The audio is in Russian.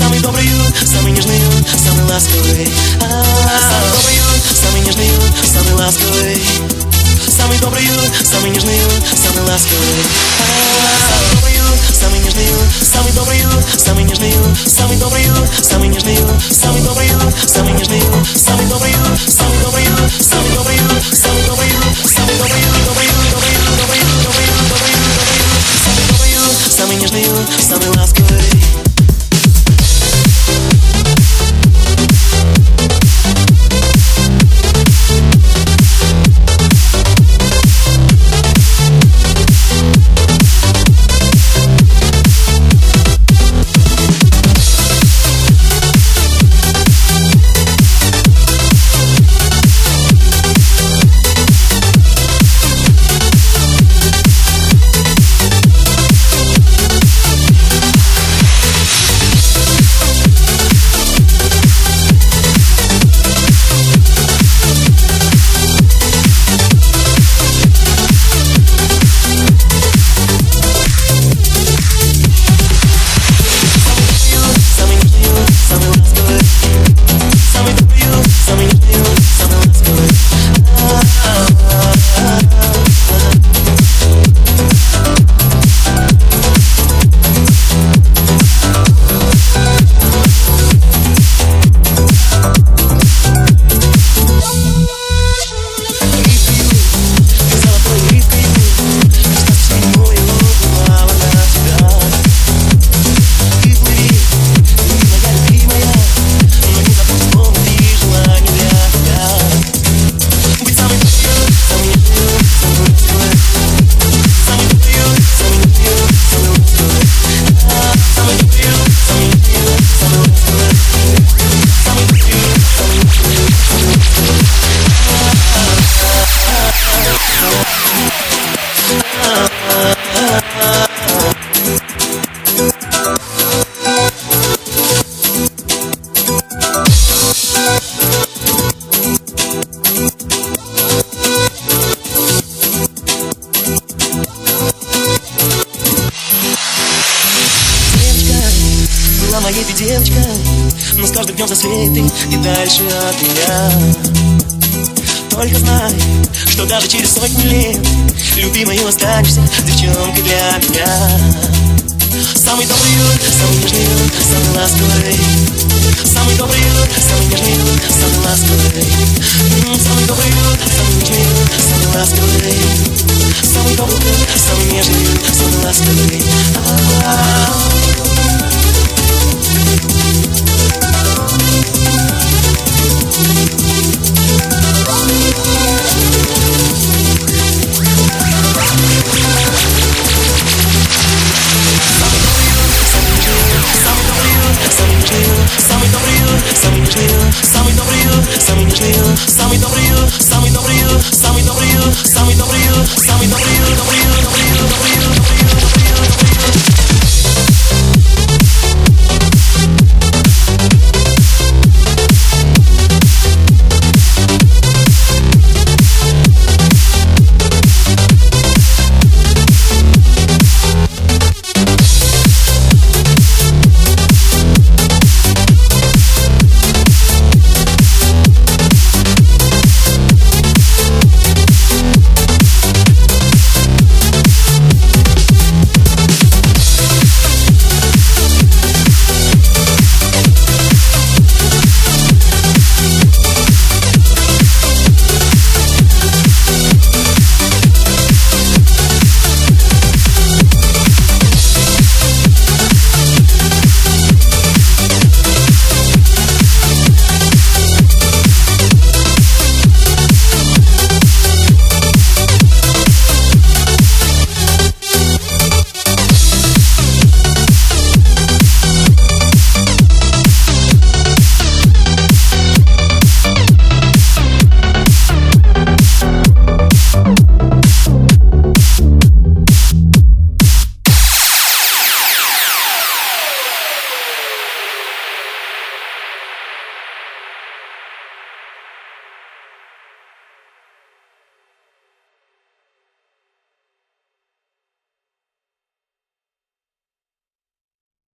Самый добрый, самый нежный, самый ласковый. Самый добрый, самый нежный, самый ласковый. Самый добрый, самый нежный, самый ласковый. моей ты девочка Но с каждым днем взрослее ты и дальше от меня. Только знай, что даже через сотни лет Любимою останешься девчонкой для меня. Самый добрый самый нежный самый ласковый. Самый добрый самый нежный самый ласковый. Самый добрый самый нежный самый ласковый. Самый добрый самый нежный самый ласковый. me don't real